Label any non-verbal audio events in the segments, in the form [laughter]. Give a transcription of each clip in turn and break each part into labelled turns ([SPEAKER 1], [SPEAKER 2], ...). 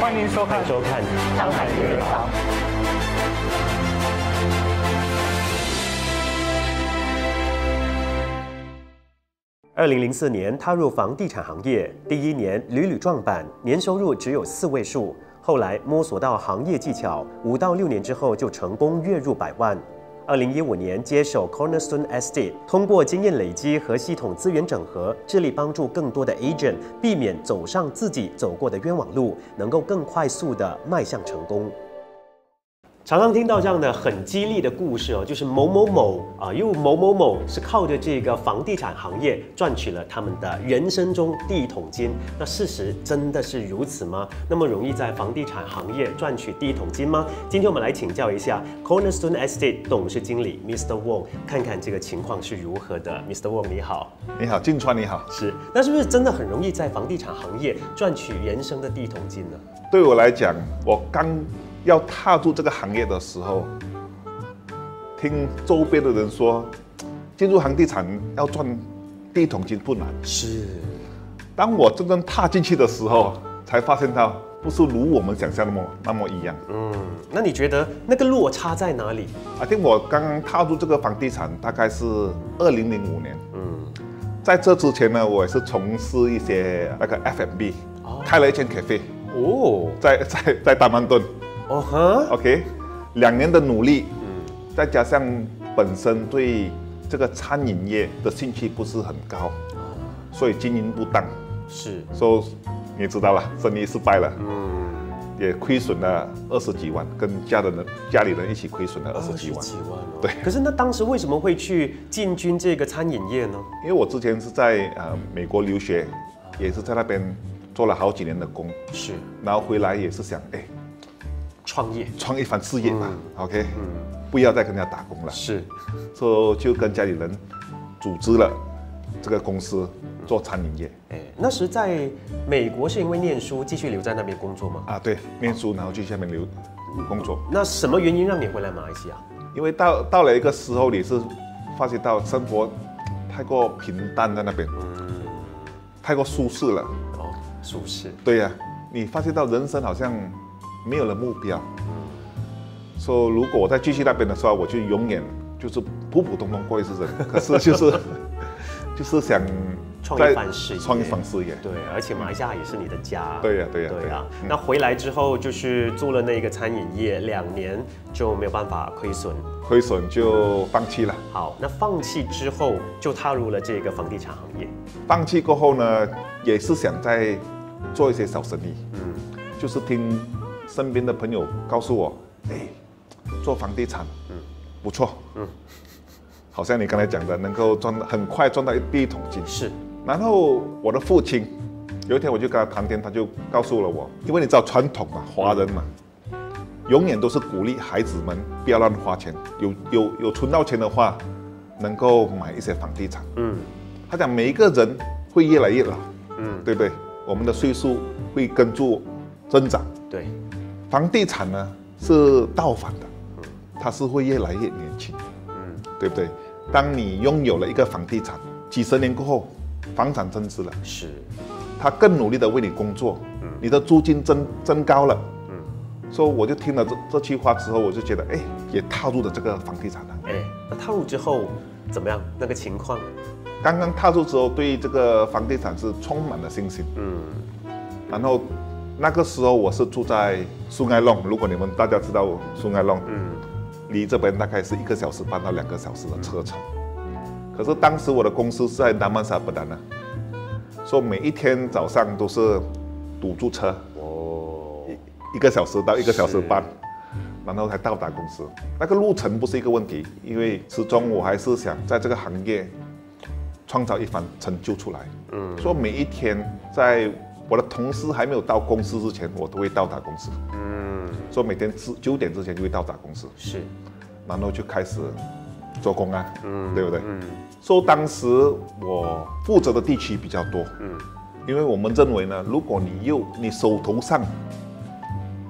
[SPEAKER 1] 欢迎收看，
[SPEAKER 2] 收看上海日报。
[SPEAKER 3] 二零零四年踏入房地产行业，第一年屡屡撞板，年收入只有四位数。后来摸索到行业技巧，五到六年之后就成功月入百万。二零一五年接手 Cornerstone st 通过经验累积和系统资源整合，致力帮助更多的 agent 避免走上自己走过的冤枉路，能够更快速的迈向成功。常常听到这样的很激励的故事哦，就是某某某啊，又某某某是靠着这个房地产行业赚取了他们的人生中第一桶金。那事实真的是如此吗？那么容易在房地产行业赚取第一桶金吗？今天我们来请教一下 Cornerstone Estate 董事经理 Mr. Wong，看看这个情况是如何的。Mr. Wong 你好，
[SPEAKER 4] 你好，金川你好。
[SPEAKER 3] 是，那是不是真的很容易在房地产行业赚取人生的第一桶金呢？
[SPEAKER 4] 对我来讲，我刚要踏入这个行业的时候，听周边的人说，进入房地产要赚第一桶金不难。
[SPEAKER 3] 是，
[SPEAKER 4] 当我真正踏进去的时候，才发现到不是如我们想象那么那么一样。
[SPEAKER 3] 嗯，那你觉得那个落差在哪里？
[SPEAKER 4] 啊，听我刚刚踏入这个房地产，大概是二零零五年。
[SPEAKER 3] 嗯，
[SPEAKER 4] 在这之前呢，我也是从事一些那个 F&B，、
[SPEAKER 3] 哦
[SPEAKER 4] 开了一间 cafe，
[SPEAKER 3] 哦，
[SPEAKER 4] 在 [laughs] 在在大曼顿。
[SPEAKER 3] 哦呵
[SPEAKER 4] ，OK，两年的努力，
[SPEAKER 3] 嗯
[SPEAKER 4] 再加上本身对这个餐饮业的兴趣不是很高，所以经营不当，
[SPEAKER 3] 是，
[SPEAKER 4] 所以你知道了，生意失败了，
[SPEAKER 3] 嗯，
[SPEAKER 4] 也亏损了二十几万，跟家人家里人一起亏损了二十几万。
[SPEAKER 3] 几万哦。
[SPEAKER 4] 对
[SPEAKER 3] 可是那当时为什么会去进军这个餐饮业呢？
[SPEAKER 4] 因为我之前是在呃美国留学，也是在那边做了好几年的工，
[SPEAKER 3] 是
[SPEAKER 4] 然后回来也是想，哎，
[SPEAKER 3] 创业。
[SPEAKER 4] 创一番事业嘛、o k 不要再跟人家打工了。
[SPEAKER 3] 是，
[SPEAKER 4] 所以就跟家里人组织了这个公司做餐饮业
[SPEAKER 3] 哎，那时在美国是因为念书继续留在那边工作吗？
[SPEAKER 4] 啊，对，念书然后去下面留工作，
[SPEAKER 3] 那什么原因让你回来马来西亚？
[SPEAKER 4] 因为到到了一个时候，你是发觉到生活太过平淡在那边，嗯太过舒适了，
[SPEAKER 3] 哦，舒适。
[SPEAKER 4] 对呀、你发现到人生好像没有了目标，说、如果我再继续那边的时候，我就永远就是普普通通过一世人，可是 [laughs] 就是就是想
[SPEAKER 3] 创
[SPEAKER 4] 在
[SPEAKER 3] 一番事业
[SPEAKER 4] 创一番事业，
[SPEAKER 3] 对，而且马来西亚也是你的家。
[SPEAKER 4] 对呀对呀
[SPEAKER 3] 对呀。那回来之后就是做了那个餐饮业，两年就没有办法亏损。
[SPEAKER 4] 亏损就放弃了。
[SPEAKER 3] 好，那放弃之后就踏入了这个房地产行业。
[SPEAKER 4] 放弃过后呢，也是想再做一些小生意，
[SPEAKER 3] 嗯，
[SPEAKER 4] 就是听身边的朋友告诉我，哎，做房地产，嗯，不错，
[SPEAKER 3] 嗯
[SPEAKER 4] 嗯，好像你刚才讲的，能够赚很快赚到一第一桶金。
[SPEAKER 3] 是，
[SPEAKER 4] 然后我的父亲，有一天我就跟他谈天，他就告诉了我，因为你知道传统嘛，华人嘛，永远都是鼓励孩子们不要乱花钱，有有有存到钱的话，能够买一些房地产。
[SPEAKER 3] 嗯
[SPEAKER 4] 他讲每一个人会越来越老，
[SPEAKER 3] 嗯，
[SPEAKER 4] 对不对？我们的岁数会跟住增长，
[SPEAKER 3] 对，
[SPEAKER 4] 房地产呢是倒反的，它是会越来越年轻，
[SPEAKER 3] 嗯
[SPEAKER 4] 对不对？当你拥有了一个房地产，几十年过后，房产增值了，
[SPEAKER 3] 是，
[SPEAKER 4] 他更努力的为你工作，嗯你的租金增增高了，
[SPEAKER 3] 嗯
[SPEAKER 4] 所以我就听了这这句话之后，我就觉得，哎，也踏入了这个房地产行业。
[SPEAKER 3] 哎，那踏入之后怎么样？那个情况？
[SPEAKER 4] 刚刚踏入之后，对这个房地产是充满了信心。
[SPEAKER 3] 嗯，
[SPEAKER 4] 然后那个时候我是住在苏埃弄，如果你们大家知道苏埃弄，
[SPEAKER 3] 嗯，
[SPEAKER 4] 离这边大概是一个小时半到两个小时的车程。可是当时我的公司是在南曼沙不丹呢，所以每一天早上都是堵住车，
[SPEAKER 3] 哦，
[SPEAKER 4] 一个小时到一个小时半，然后才到达公司。那个路程不是一个问题，因为始终我还是想在这个行业创造一番成就出来。
[SPEAKER 3] 嗯
[SPEAKER 4] 所以每一天在我的同事还没有到公司之前，我都会到达公司。
[SPEAKER 3] 嗯，
[SPEAKER 4] 所以每天之九点之前就会到达公司，
[SPEAKER 3] 是，
[SPEAKER 4] 然后就开始做工啊，
[SPEAKER 3] 嗯
[SPEAKER 4] 对不对？
[SPEAKER 3] 嗯
[SPEAKER 4] 所以当时我负责的地区比较多，
[SPEAKER 3] 嗯
[SPEAKER 4] 因为我们认为呢，如果你又你手头上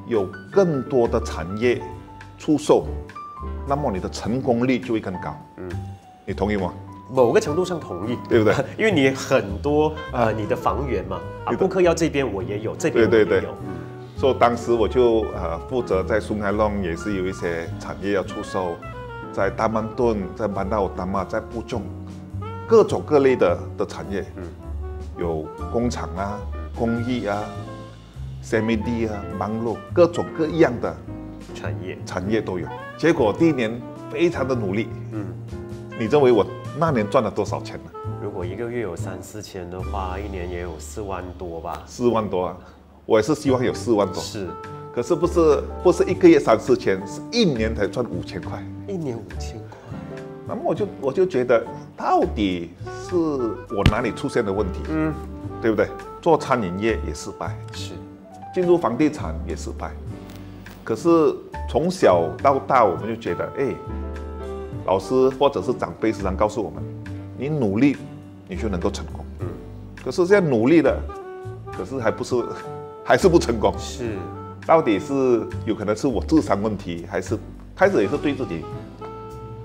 [SPEAKER 4] 有更多的产业出售，那么你的成功率就会更高。
[SPEAKER 3] 嗯，
[SPEAKER 4] 你同意吗？
[SPEAKER 3] 某个程度上同意，
[SPEAKER 4] 对不对？[laughs]
[SPEAKER 3] 因为你很多呃你的房源嘛，啊，顾客要这边我也有，这边我
[SPEAKER 4] 对对。对
[SPEAKER 3] 也有，
[SPEAKER 4] 所以当时我就呃负责在苏海弄也是有一些产业要出售，在大曼顿、在班达奥达玛、在布种，各种各类的的产业，
[SPEAKER 3] 嗯。
[SPEAKER 4] 有工厂啊、工艺啊、CMD 啊、忙碌各种各样的
[SPEAKER 3] 产业，
[SPEAKER 4] 产业都有。结果第一年非常的努力，
[SPEAKER 3] 嗯，
[SPEAKER 4] 你认为我那年赚了多少钱呢？
[SPEAKER 3] 如果一个月有三四千的话，一年也有四万多吧？
[SPEAKER 4] 四万多啊！我也是希望有四万多，
[SPEAKER 3] 是，
[SPEAKER 4] 可是不是不是一个月三四千，是一年才赚五千块。
[SPEAKER 3] 一年五千块，
[SPEAKER 4] 那么我就我就觉得，到底是我哪里出现的问题，
[SPEAKER 3] 嗯，
[SPEAKER 4] 对不对？做餐饮业也失败，
[SPEAKER 3] 是，
[SPEAKER 4] 进入房地产也失败。可是从小到大，我们就觉得，哎，老师或者是长辈时常告诉我们，你努力，你就能够成功。
[SPEAKER 3] 嗯，
[SPEAKER 4] 可是现在努力了，可是还不是，[laughs] 还是不成功。
[SPEAKER 3] 是，
[SPEAKER 4] 到底是有可能是我智商问题，还是开始也是对自己，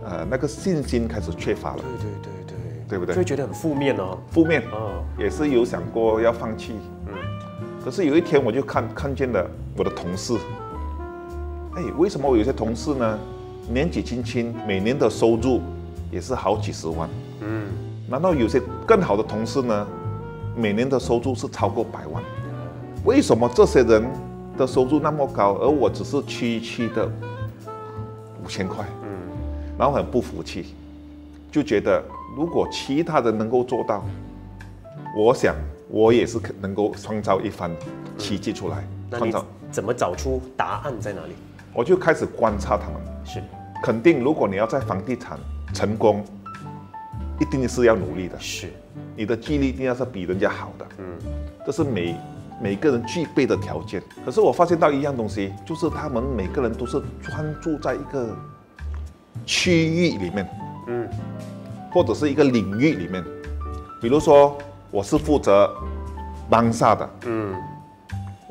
[SPEAKER 4] 呃，那个信心开始缺乏了
[SPEAKER 3] 对，对对。对，
[SPEAKER 4] 对不对？
[SPEAKER 3] 就会觉得很负面哦，
[SPEAKER 4] 负面
[SPEAKER 3] 哦，
[SPEAKER 4] 也是有想过要放弃。
[SPEAKER 3] 嗯，
[SPEAKER 4] 可是有一天我就看看见了我的同事，哎，为什么我有些同事呢，年纪轻轻，每年的收入也是好几十万？
[SPEAKER 3] 嗯，
[SPEAKER 4] 难道有些更好的同事呢，每年的收入是超过百万？为什么这些人的收入那么高，而我只是区区的五千块？
[SPEAKER 3] 嗯，
[SPEAKER 4] 然后很不服气，就觉得如果其他人能够做到，我想我也是可能够创造一番奇迹出来。
[SPEAKER 3] 那你
[SPEAKER 4] 创造，
[SPEAKER 3] 怎么找出答案在哪里？
[SPEAKER 4] 我就开始观察他们。
[SPEAKER 3] 是，
[SPEAKER 4] 肯定，如果你要在房地产成功，一定是要努力的，
[SPEAKER 3] 是，
[SPEAKER 4] 你的记忆力一定要是比人家好的。
[SPEAKER 3] 嗯，
[SPEAKER 4] 这是每每个人具备的条件。可是我发现到一样东西，就是他们每个人都是专注在一个区域里面，
[SPEAKER 3] 嗯，
[SPEAKER 4] 或者是一个领域里面。比如说，我是负责邦萨的，
[SPEAKER 3] 嗯，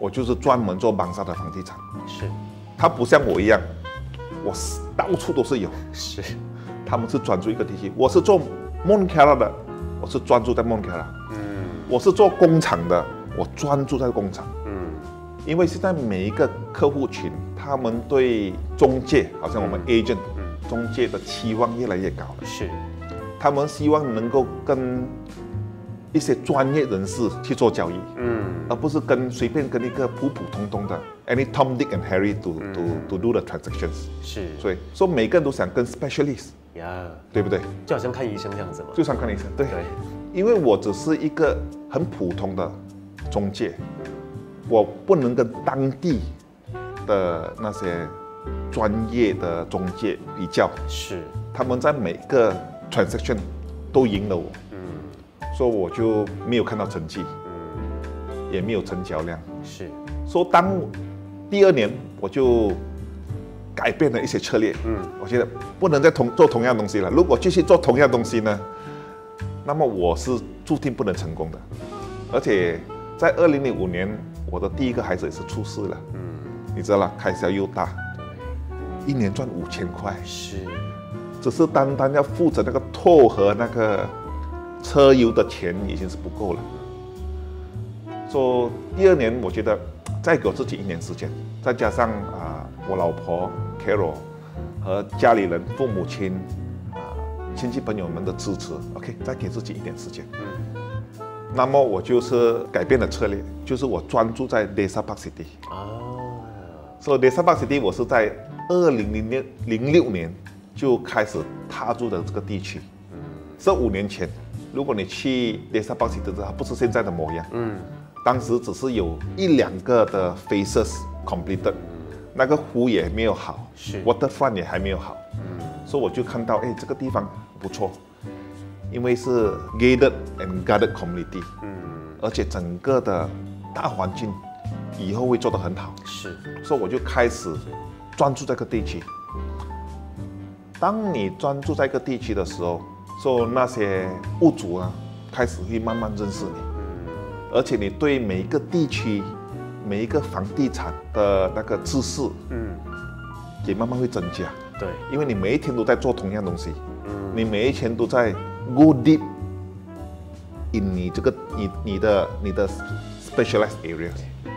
[SPEAKER 4] 我就是专门做邦萨的房地产。
[SPEAKER 3] 是，
[SPEAKER 4] 他不像我一样，我是到处都是有。
[SPEAKER 3] 是，
[SPEAKER 4] 他们是专注一个地区，我是做 Mon c a r a 的，我是专注在 Mon c a r a
[SPEAKER 3] 嗯，
[SPEAKER 4] 我是做工厂的，我专注在工厂。
[SPEAKER 3] 嗯，
[SPEAKER 4] 因为现在每一个客户群，他们对中介，好像我们 agent，
[SPEAKER 3] 嗯。
[SPEAKER 4] 中介的期望越来越高了。
[SPEAKER 3] 是，
[SPEAKER 4] 他们希望能够跟一些专业人士去做交易，
[SPEAKER 3] 嗯，
[SPEAKER 4] 而不是跟随便跟一个普普通通的 any Tom Dick and Harry to、to to do the transactions。
[SPEAKER 3] 是，
[SPEAKER 4] 所以说每个人都想跟 specialist，
[SPEAKER 3] 呀，
[SPEAKER 4] 对不对？
[SPEAKER 3] 就好像看医生这样子嘛。
[SPEAKER 4] 就像看医生，对。
[SPEAKER 3] 对，
[SPEAKER 4] 因为我只是一个很普通的中介，我不能跟当地的那些专业的中介比较，
[SPEAKER 3] 是，
[SPEAKER 4] 他们在每个 transaction 都赢了我，
[SPEAKER 3] 嗯
[SPEAKER 4] 所以我就没有看到成绩，
[SPEAKER 3] 嗯，
[SPEAKER 4] 也没有成交量。
[SPEAKER 3] 是，
[SPEAKER 4] 说当第二年我就改变了一些策略，
[SPEAKER 3] 嗯，
[SPEAKER 4] 我觉得不能再同做同样东西了。如果继续做同样东西呢，那么我是注定不能成功的。而且在二零零五年，我的第一个孩子也是出世了，
[SPEAKER 3] 嗯，
[SPEAKER 4] 你知道了，开销又大，
[SPEAKER 3] 对，
[SPEAKER 4] 一年赚五千块，
[SPEAKER 3] 是，
[SPEAKER 4] 只是单单要负责那个拓和那个车油的钱已经是不够了。说第二年，我觉得再给我自己一年时间，再加上啊、我老婆 Carol 和家里人、父母亲啊、亲戚朋友们的支持，OK，再给自己一点时间。
[SPEAKER 3] 嗯，
[SPEAKER 4] 那么我就是改变了策略，就是我专注在 Desa Park City。
[SPEAKER 3] 啊，
[SPEAKER 4] 所以 Desa Park City 我是在二零零六零六年就开始踏入的这个地区。嗯这五年前，如果你去 City 它不是现在的模样。
[SPEAKER 3] 嗯，
[SPEAKER 4] 当时只是有一两个的 faces completed，那个湖也没有好，
[SPEAKER 3] 是
[SPEAKER 4] ，waterfront 也还没有好，
[SPEAKER 3] 嗯，
[SPEAKER 4] 所以我就看到，哎，这个地方不错，因为是 gated and guarded community，
[SPEAKER 3] 嗯，
[SPEAKER 4] 而且整个的大环境以后会做得很好，
[SPEAKER 3] 是，
[SPEAKER 4] 所以我就开始专注这个地区。当你专注在一个地区的时候，说那些物主啊，开始会慢慢认识你。
[SPEAKER 3] 嗯，
[SPEAKER 4] 而且你对每一个地区、每一个房地产的那个知识
[SPEAKER 3] 嗯，
[SPEAKER 4] 也慢慢会增加，
[SPEAKER 3] 对，
[SPEAKER 4] 因为你每一天都在做同样东西，
[SPEAKER 3] 嗯，
[SPEAKER 4] 你每一天都在 go deep in 你这个你你的你的 specialized area。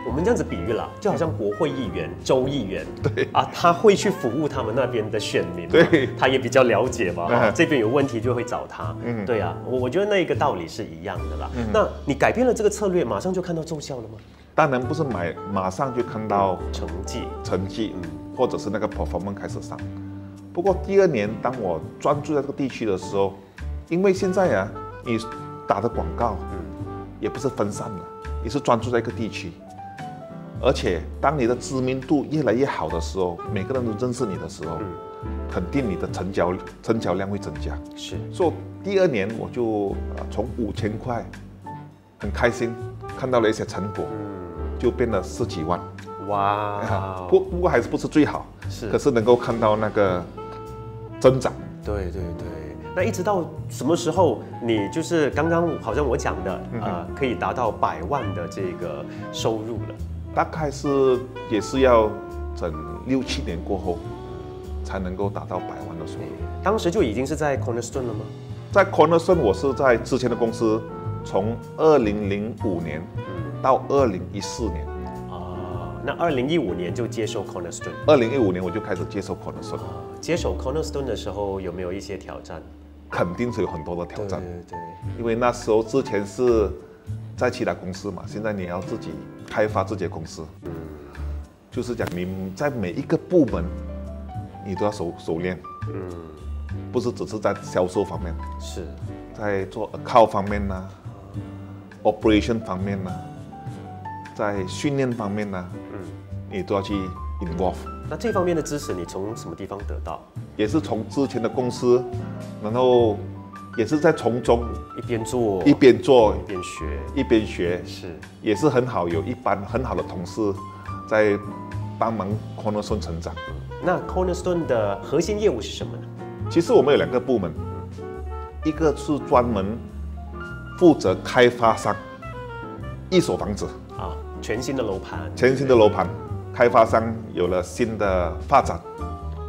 [SPEAKER 3] 我们这样子比喻啦，就好像国会议员、州议员，对啊，他会去服务他们那边的选民，
[SPEAKER 4] 对，
[SPEAKER 3] 他也比较了解嘛，
[SPEAKER 4] 嗯
[SPEAKER 3] 这边有问题就会找他，嗯，对啊，我我觉得那个道理是一样的啦。嗯那你改变了这个策略，马上就看到奏效了吗？
[SPEAKER 4] 当然不是买马上就看到
[SPEAKER 3] 成绩，
[SPEAKER 4] 成绩，嗯或者是那个 performance 开始上。不过第二年，当我专注在这个地区的时候，因为现在啊，你打的广告，嗯也不是分散的，你是专注在一个地区。而且，当你的知名度越来越好的时候，每个人都认识你的时候，肯定你的成交成交量会增加。
[SPEAKER 3] 是
[SPEAKER 4] 所以第二年我就呃从五千块，很开心看到了一些成果，就变了十几万。
[SPEAKER 3] 哇，
[SPEAKER 4] 不不过还是不是最好，
[SPEAKER 3] 是
[SPEAKER 4] 可是能够看到那个增长。
[SPEAKER 3] 对对对，那一直到什么时候，你就是刚刚好像我讲的，呃，可以达到百万的这个收入了？
[SPEAKER 4] 大概是也是要整六七年过后，才能够达到百万的收入。
[SPEAKER 3] 当时就已经是在 Cornerstone 了吗？
[SPEAKER 4] 在 Cornerstone，我是在之前的公司，从二零零五年到二零一四年，
[SPEAKER 3] 啊，那二零一五年就接受 Cornerstone。
[SPEAKER 4] 二零一五年我就开始接受 Cornerstone，
[SPEAKER 3] 啊，接手 Cornerstone 的时候有没有一些挑战？
[SPEAKER 4] 肯定是有很多的挑战，
[SPEAKER 3] 对对
[SPEAKER 4] 因为那时候之前是在其他公司嘛，现在你要自己开发自己的公司，就是讲你在每一个部门，你都要熟熟练，
[SPEAKER 3] 嗯，
[SPEAKER 4] 不是只是在销售方面，
[SPEAKER 3] 是
[SPEAKER 4] 在做 account 方面呢、operation 方面呢、在训练方面呢、
[SPEAKER 3] 嗯
[SPEAKER 4] 你都要去 involve。
[SPEAKER 3] 那这方面的知识你从什么地方得到？
[SPEAKER 4] 也是从之前的公司，然后也是在从中
[SPEAKER 3] 一边做
[SPEAKER 4] 一边做
[SPEAKER 3] 一边学，
[SPEAKER 4] 一边学，
[SPEAKER 3] 是
[SPEAKER 4] 也是很好，有一班很好的同事在帮忙 Cornerstone 成长。
[SPEAKER 3] 那 Cornerstone 的核心业务是什么呢？
[SPEAKER 4] 其实我们有两个部门，一个是专门负责开发商一手房子，
[SPEAKER 3] 啊，全新的楼盘，
[SPEAKER 4] 全新的楼盘，开发商有了新的发展，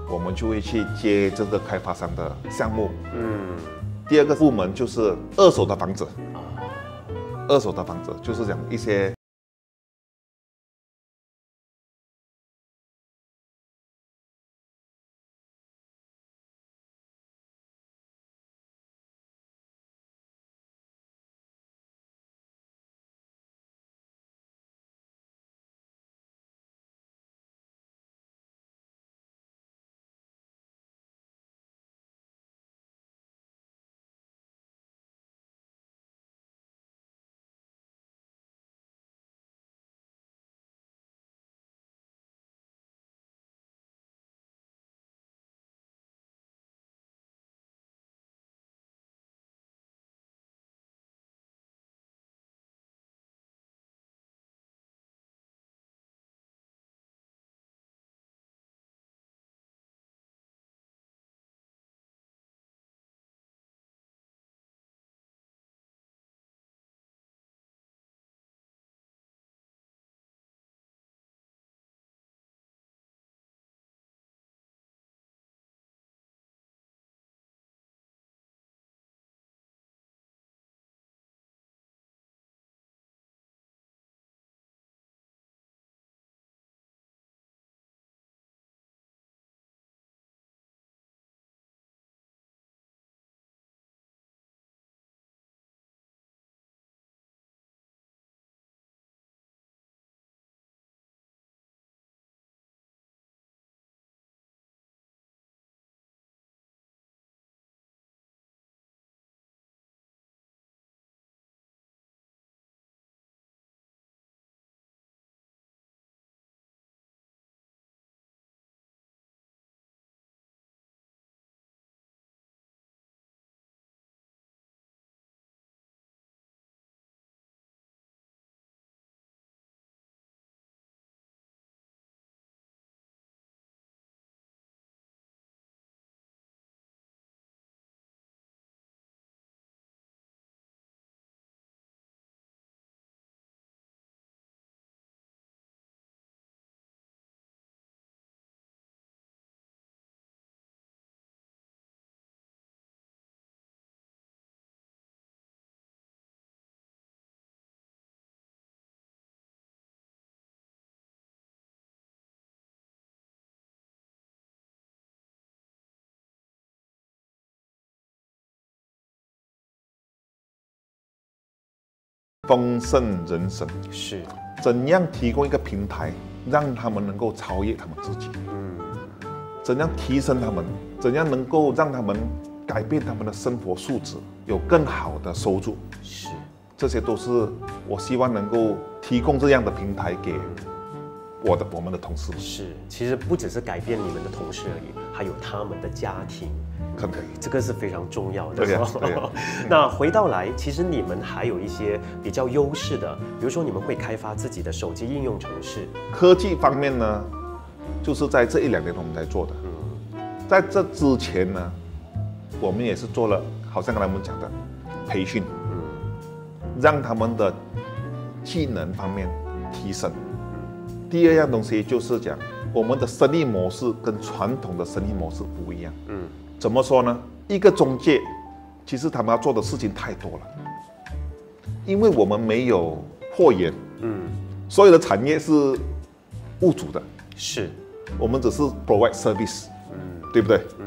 [SPEAKER 4] 我们就会去接这个开发商的项目。
[SPEAKER 3] 嗯，
[SPEAKER 4] 第二个部门就是二手的房子，二手的房子就是讲一些丰盛人生，
[SPEAKER 3] 是，
[SPEAKER 4] 怎样提供一个平台，让他们能够超越他们自己，
[SPEAKER 3] 嗯，
[SPEAKER 4] 怎样提升他们，怎样能够让他们改变他们的生活素质，有更好的收入，
[SPEAKER 3] 是，
[SPEAKER 4] 这些都是我希望能够提供这样的平台给我的我们的同事们。
[SPEAKER 3] 是。其实不只是改变你们的同事而已，还有他们的家庭。
[SPEAKER 4] 可可以，
[SPEAKER 3] 这个是非常重要的。
[SPEAKER 4] 对呀 [laughs] 对呀 [laughs]
[SPEAKER 3] 那回到来，其实你们还有一些比较优势的，比如说你们会开发自己的手机应用程式，
[SPEAKER 4] 科技方面呢，就是在这一两年我们才做的。嗯在这之前呢，我们也是做了，好像刚才我们讲的培训，嗯让他们的技能方面提升。第二样东西就是讲我们的生意模式跟传统的生意模式不一样。
[SPEAKER 3] 嗯，
[SPEAKER 4] 怎么说呢？一个中介，其实他们要做的事情太多了，因为我们没有货源，
[SPEAKER 3] 嗯，
[SPEAKER 4] 所有的产业是物主的，
[SPEAKER 3] 是，
[SPEAKER 4] 我们只是 provide service，
[SPEAKER 3] 嗯。
[SPEAKER 4] 对不对？
[SPEAKER 3] 嗯，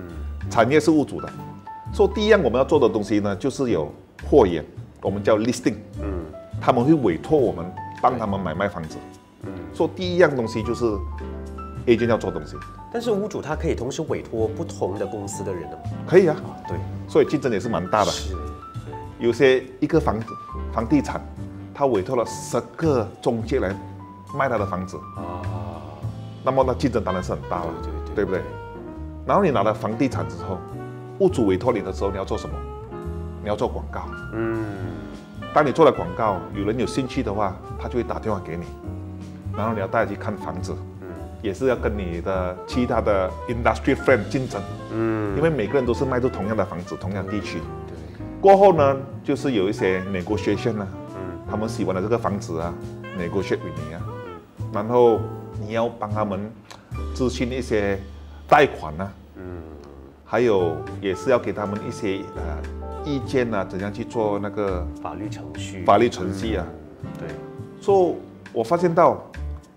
[SPEAKER 4] 产业是物主的，所以第一样我们要做的东西呢，就是有货源，我们叫 listing，
[SPEAKER 3] 嗯。
[SPEAKER 4] 他们会委托我们帮他们买卖房子，
[SPEAKER 3] 嗯。
[SPEAKER 4] 所以第一样东西就是 agent 要做东西，
[SPEAKER 3] 但是屋主他可以同时委托不同的公司的人的吗？
[SPEAKER 4] 可以啊，
[SPEAKER 3] 对，
[SPEAKER 4] 所以竞争也是蛮大的。
[SPEAKER 3] 是，
[SPEAKER 4] 有些一个房子房地产，他委托了十个中介来卖他的房子，
[SPEAKER 3] 啊，
[SPEAKER 4] 那么那竞争当然是很大了，
[SPEAKER 3] 对对对
[SPEAKER 4] 对不对？然后你拿了房地产之后，屋主委托你的时候，你要做什么？你要做广告。
[SPEAKER 3] 嗯，
[SPEAKER 4] 当你做了广告，有人有兴趣的话，他就会打电话给你，然后你要带他去看房子，嗯。也是要跟你的其他的 industry friend 竞争，
[SPEAKER 3] 嗯，
[SPEAKER 4] 因为每个人都是卖出同样的房子，同样地区。
[SPEAKER 3] 对，
[SPEAKER 4] 过后呢，就是有一些 negotiation 啊，
[SPEAKER 3] 嗯。
[SPEAKER 4] 他们喜欢的这个房子啊，negotiate with 你啊，然后你要帮他们咨询一些贷款啊，
[SPEAKER 3] 嗯，
[SPEAKER 4] 还有也是要给他们一些呃意见啊，怎样去做那个
[SPEAKER 3] 法律程序，
[SPEAKER 4] 法律程序啊。
[SPEAKER 3] 对，
[SPEAKER 4] 所以我发现到，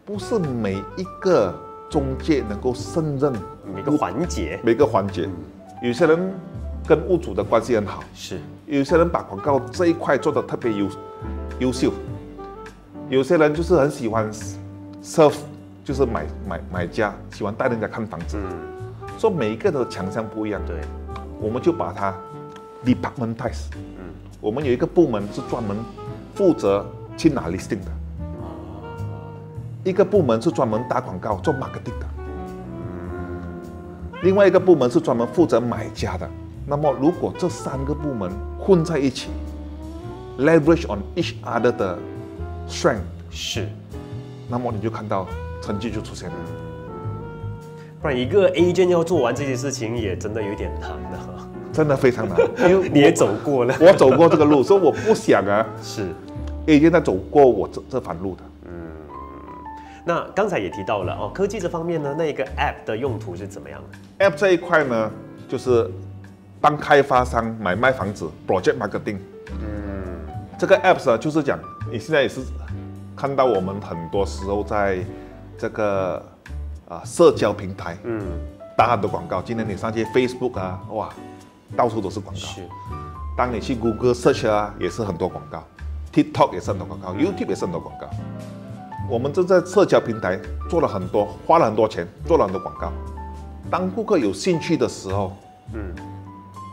[SPEAKER 4] 不是每一个中介能够胜任
[SPEAKER 3] 每个环节。
[SPEAKER 4] 每个环节，有些人跟屋主的关系很好，
[SPEAKER 3] 是，
[SPEAKER 4] 有些人把广告这一块做的特别优优秀，有些人就是很喜欢 serve，就是买买买家，喜欢带人家看房子。
[SPEAKER 3] 嗯，
[SPEAKER 4] 所以每一个的强项不一样，
[SPEAKER 3] 对，
[SPEAKER 4] 我们就把它 departmentize。
[SPEAKER 3] 嗯，
[SPEAKER 4] 我们有一个部门是专门负责去哪 listing 的，一个部门是专门打广告做 marketing 的，另外一个部门是专门负责买家的。那么如果这三个部门混在一起，leverage on each other 的 strength，
[SPEAKER 3] 是，
[SPEAKER 4] 那么你就看到成绩就出现了。
[SPEAKER 3] 不然一个 agent 要做完这些事情也真的有点难的，
[SPEAKER 4] 真的非常难，[laughs] 因为
[SPEAKER 3] 你也走过了，
[SPEAKER 4] 我走过这个路，所以我不想啊 [laughs]
[SPEAKER 3] 是。
[SPEAKER 4] ，agent 在走过我这这番路的。
[SPEAKER 3] 那刚才也提到了哦，科技这方面呢，那一个 app 的用途是怎么样的
[SPEAKER 4] ？App 这一块呢，就是帮开发商买卖房子 project marketing。
[SPEAKER 3] 嗯，
[SPEAKER 4] 这个 App 呢，就是讲你现在也是看到我们很多时候在这个啊、社交平台
[SPEAKER 3] 嗯，
[SPEAKER 4] 打很多广告。今天你上去 Facebook 啊，哇，到处都是广告。
[SPEAKER 3] 是，
[SPEAKER 4] 当你去 Google Search 啊，也是很多广告，TikTok 也是很多广告，YouTube 也是很多广告。我们这在社交平台做了很多，花了很多钱，做了很多广告。当顾客有兴趣的时候，
[SPEAKER 3] 嗯，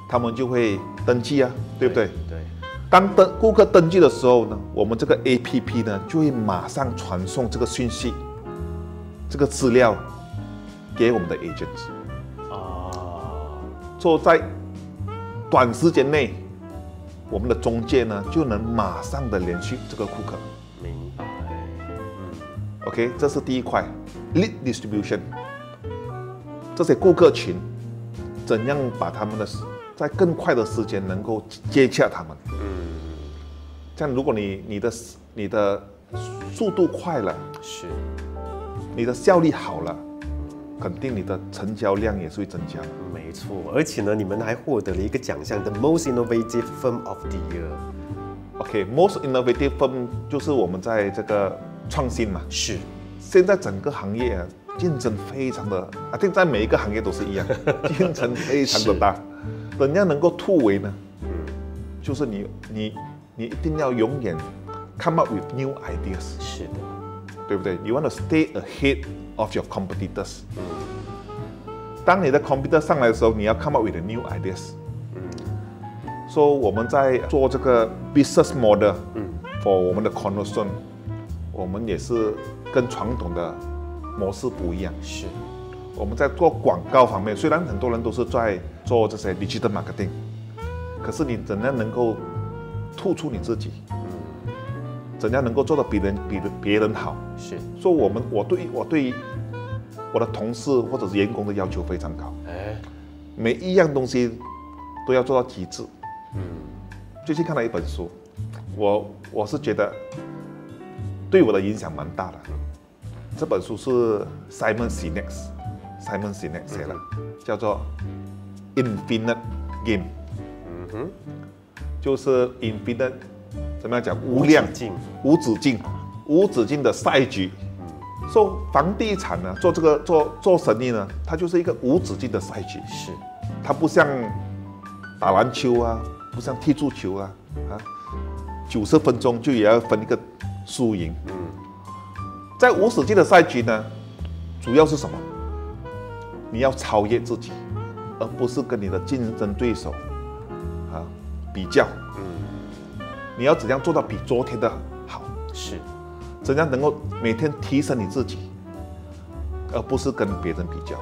[SPEAKER 4] 他们就会登记啊，对不对？
[SPEAKER 3] 对，
[SPEAKER 4] 当登顾客登记的时候呢，我们这个 APP 呢就会马上传送这个讯息、这个资料给我们的 agents，
[SPEAKER 3] 啊，
[SPEAKER 4] 所以在短时间内，我们的中介呢就能马上的联系这个顾客。
[SPEAKER 3] 明白，
[SPEAKER 4] OK，这是第一块，lead distribution，这些顾客群怎样把他们的在更快的时间能够接洽他们？
[SPEAKER 3] 嗯，
[SPEAKER 4] 这样，如果你你的你的速度快了，
[SPEAKER 3] 是，
[SPEAKER 4] 你的效率好了，肯定你的成交量也是会增加。
[SPEAKER 3] 没错，而且呢，你们还获得了一个奖项，The Most Innovative Firm of the
[SPEAKER 4] Year，OK，most、innovative firm 就是我们在这个创新嘛。
[SPEAKER 3] 是，
[SPEAKER 4] 现在整个行业啊，竞争非常的，啊，定在每一个行业都是一样，竞争非常的大。怎样能够突围呢？就是你你你一定要永远 come up with new ideas，
[SPEAKER 3] 是的，
[SPEAKER 4] 对不对？You want to stay ahead of your competitors。当你的 competitor 上来的时候，你要 come up with a new ideas。说、so, 我们在做这个 business model，嗯，for 我们的 cornerstone，我们也是跟传统的模式不一样。
[SPEAKER 3] 是，
[SPEAKER 4] 我们在做广告方面，虽然很多人都是在做这些 digital marketing，可是你怎样能够突出你自己？嗯，怎样能够做到比人比别人好？
[SPEAKER 3] 是，
[SPEAKER 4] 说、我们我对我对我的同事或者是员工的要求非常高。
[SPEAKER 3] 哎，
[SPEAKER 4] 每一样东西都要做到极致。嗯，最近看了一本书，我我是觉得对我的影响蛮大的。这本书是 Simon Sinek，Simon Sinek 写的，叫做 Infinite Game。嗯哼，就是 Infinite，怎么样讲？无量
[SPEAKER 3] 境、
[SPEAKER 4] 无止境、无止境的赛局。说房地产呢，做这个做做生意呢，它就是一个无止境的赛局。
[SPEAKER 3] 是，
[SPEAKER 4] 它不像打篮球啊。不像踢足球啊，啊，九十分钟就也要分一个输赢。嗯，在无止境的赛局呢，主要是什么？你要超越自己，而不是跟你的竞争对手啊比较。嗯，你要怎样做到比昨天的好？
[SPEAKER 3] 是，
[SPEAKER 4] 怎样能够每天提升你自己，而不是跟别人比较。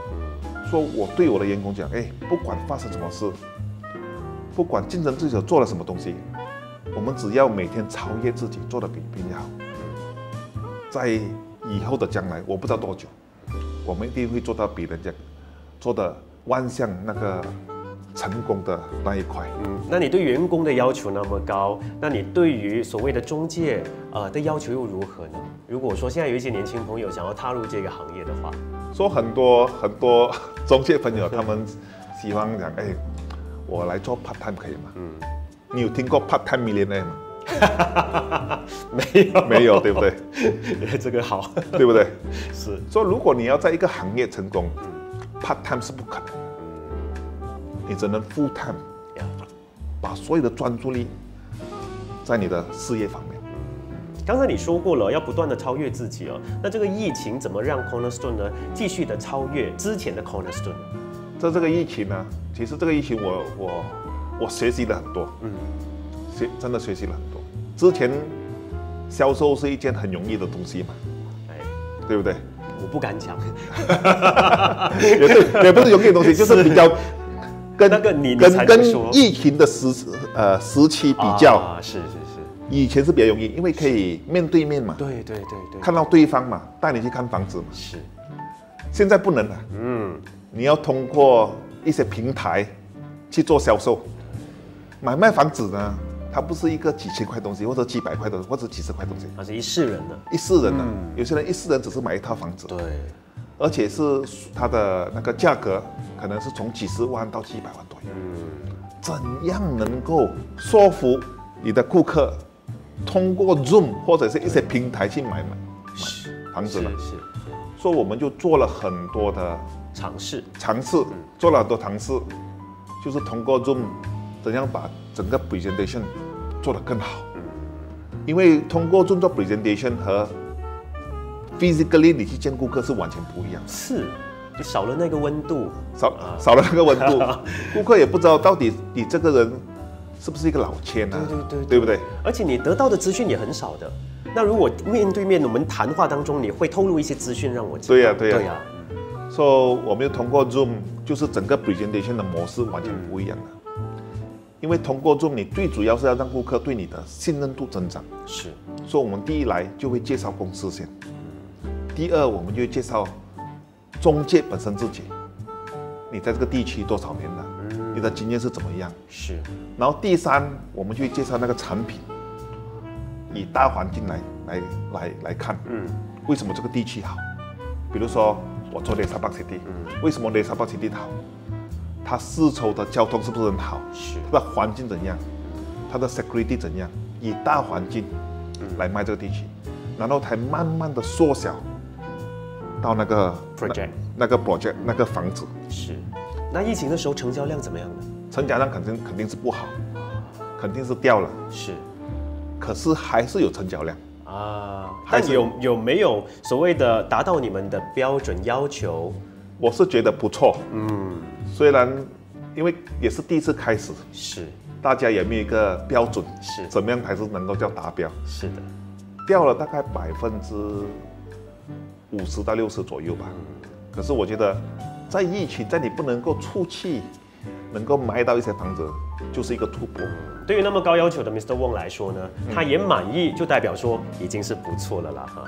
[SPEAKER 4] 说我对我的员工讲，哎，不管发生什么事。不管竞争对手做了什么东西，我们只要每天超越自己，做的比别人好。在以后的将来，我不知道多久，我们一定会做到比人家做的万向那个成功的那一块。
[SPEAKER 3] 嗯，那你对员工的要求那么高，那你对于所谓的中介呃的要求又如何呢？如果说现在有一些年轻朋友想要踏入这个行业的话，
[SPEAKER 4] 说很多很多中介朋友他们喜欢讲，哎。我来做 part time 可以吗？嗯，你有听过 part time millionaire 吗？[laughs]
[SPEAKER 3] 没有，
[SPEAKER 4] 没有，对不对？[laughs]
[SPEAKER 3] 这个好，
[SPEAKER 4] 对不对？[laughs]
[SPEAKER 3] 是。
[SPEAKER 4] 说如果你要在一个行业成功，part time 是不可能，你只能 full time，把所有的专注力在你的事业方面。
[SPEAKER 3] 刚才你说过了，要不断的超越自己哦。那这个疫情怎么让 Cornerstone 呢继续的超越之前的 Cornerstone？
[SPEAKER 4] 在这个疫情呢，其实这个疫情我我我学习了很多，嗯，学真的学习了很多。之前销售是一件很容易的东西嘛，哎，对不对？
[SPEAKER 3] 我不敢讲，[laughs]
[SPEAKER 4] 也是也不是容易的东西，就是比较
[SPEAKER 3] 跟那个你
[SPEAKER 4] 跟跟疫情的时呃时期比较
[SPEAKER 3] 啊，是是是，
[SPEAKER 4] 以前是比较容易，因为可以面对面嘛，
[SPEAKER 3] 对对对对，
[SPEAKER 4] 看到对方嘛，带你去看房子嘛，
[SPEAKER 3] 是，
[SPEAKER 4] 现在不能了，嗯。你要通过一些平台去做销售，买卖房子呢，它不是一个几千块东西，或者几百块的，或者几十块东西，
[SPEAKER 3] 它是一世人的，
[SPEAKER 4] 一世人的。有些人一世人只是买一套房子，
[SPEAKER 3] 对，
[SPEAKER 4] 而且是它的那个价格可能是从几十万到几百万左右。嗯，怎样能够说服你的顾客通过 Zoom 或者是一些平台去买买买房子呢？
[SPEAKER 3] 是，
[SPEAKER 4] 所以我们就做了很多的。
[SPEAKER 3] 尝试
[SPEAKER 4] 尝试做了很多尝试，就是通过 Zoom 怎样把整个 presentation 做得更好。因为通过 Zoom 做 presentation 和 physically 你去见顾客是完全不一样。
[SPEAKER 3] 是，就少了那个温度，
[SPEAKER 4] 少少了那个温度，[laughs] 顾客也不知道到底你这个人是不是一个老千啊？
[SPEAKER 3] 对对对，
[SPEAKER 4] 对不对？
[SPEAKER 3] 而且你得到的资讯也很少的。那如果面对面我们谈话当中，你会透露一些资讯让我知道。
[SPEAKER 4] 对呀对呀
[SPEAKER 3] 对呀。
[SPEAKER 4] So 我们通过 Zoom，就是整个 presentation 的模式完全不一样的。因为通过 Zoom，你最主要是要让顾客对你的信任度增长。
[SPEAKER 3] 是。
[SPEAKER 4] 所以我们第一来就会介绍公司先，第二我们就介绍中介本身自己，你在这个地区多少年了，你的经验是怎么样？
[SPEAKER 3] 是。
[SPEAKER 4] 然后第三，我们就介绍那个产品，以大环境来来来来看，嗯，为什么这个地区好？比如说。我做雷沙巴 City，为什么雷沙巴 City 好？它丝绸的交通是不是很好？
[SPEAKER 3] 是。
[SPEAKER 4] 它的环境怎样？它的 security 怎样？以大环境来卖这个地区，然后才慢慢的缩小到那个
[SPEAKER 3] project
[SPEAKER 4] 那个 project 那个房子。
[SPEAKER 3] 是。那疫情的时候成交量怎么样呢？
[SPEAKER 4] 成交量肯定肯定是不好，肯定是掉了。
[SPEAKER 3] 是。
[SPEAKER 4] 可是还是有成交量。
[SPEAKER 3] 啊，但有有没有所谓的达到你们的标准要求？
[SPEAKER 4] 我是觉得不错，
[SPEAKER 3] 嗯，
[SPEAKER 4] 虽然因为也是第一次开始，
[SPEAKER 3] 是
[SPEAKER 4] 大家也没有一个标准，
[SPEAKER 3] 是
[SPEAKER 4] 怎么样才是能够叫达标？
[SPEAKER 3] 是的，
[SPEAKER 4] 掉了大概百分之五十到六十左右吧。可是我觉得，在疫情，在你不能够出去，能够买到一些房子，就是一个突破。
[SPEAKER 3] 对于那么高要求的 Mr. Wong 来说呢，他也满意，就代表说已经是不错了啦哈。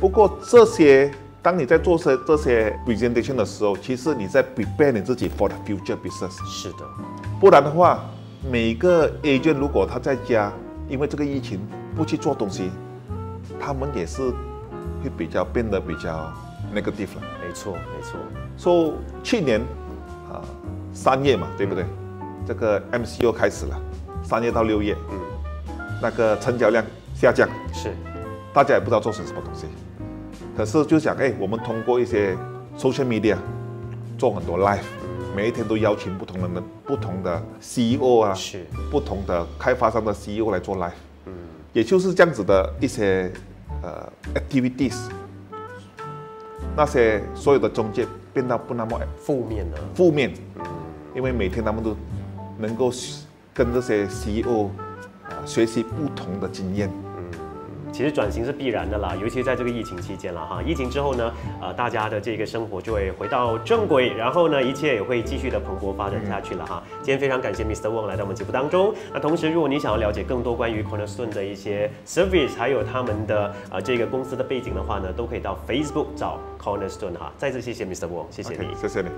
[SPEAKER 4] 不过这些，当你在做这这些 presentation 的时候，其实你在 prepare 你自己 for the future business。
[SPEAKER 3] 是的，
[SPEAKER 4] 不然的话，每个 agent 如果他在家，因为这个疫情不去做东西，他们也是会比较变得比较 negative 了。
[SPEAKER 3] 没错没错，
[SPEAKER 4] 说、去年啊三月嘛，对不对？这个 MCO 开始了，三月到六月，
[SPEAKER 3] 嗯，
[SPEAKER 4] 那个成交量下降，
[SPEAKER 3] 是
[SPEAKER 4] 大家也不知道做成什么东西。可是就想，哎，我们通过一些 social media 做很多 live，每一天都邀请不同的人、不同的 CEO 啊，
[SPEAKER 3] 是，
[SPEAKER 4] 不同的开发商的 CEO 来做 live，
[SPEAKER 3] 嗯，
[SPEAKER 4] 也就是这样子的一些呃 activities，那些所有的中介变得不那么
[SPEAKER 3] 负面了？
[SPEAKER 4] 负面，因为每天他们都能够跟这些 CEO 啊学习不同的经验。
[SPEAKER 3] 其实转型是必然的啦，尤其在这个疫情期间了哈。疫情之后呢，呃，大家的这个生活就会回到正轨，然后呢，一切也会继续的蓬勃发展下去了哈。今天非常感谢 Mr. Wong 来到我们节目当中。那同时，如果你想要了解更多关于 Cornerstone 的一些 service，还有他们的呃这个公司的背景的话呢，都可以到 Facebook 找 Cornerstone 哈。再次谢谢 Mr. Wong，谢谢你。
[SPEAKER 4] 谢谢你。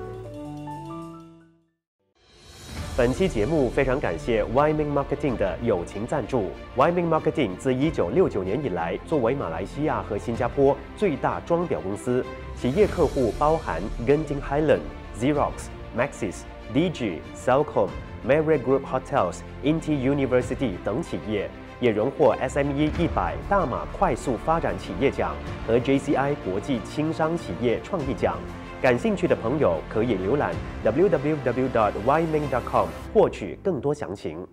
[SPEAKER 3] 本期节目非常感谢 Wyman Marketing 的友情赞助。Wyman Marketing 自1969年以来，作为马来西亚和新加坡最大装裱公司，企业客户包含 Genting Highland、Xerox、Maxis、DG、Cellcom、Marriott Group Hotels、Inti University 等企业，也荣获 SME 一百大马快速发展企业奖和 JCI 国际轻商企业创意奖。感兴趣的朋友可以浏览 www.yming.com 获取更多详情。